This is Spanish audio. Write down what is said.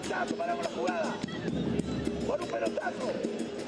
pelotazo, paramos la jugada. Por un pelotazo.